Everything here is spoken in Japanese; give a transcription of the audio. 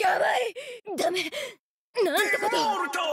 やばい。ダメ。なんてこと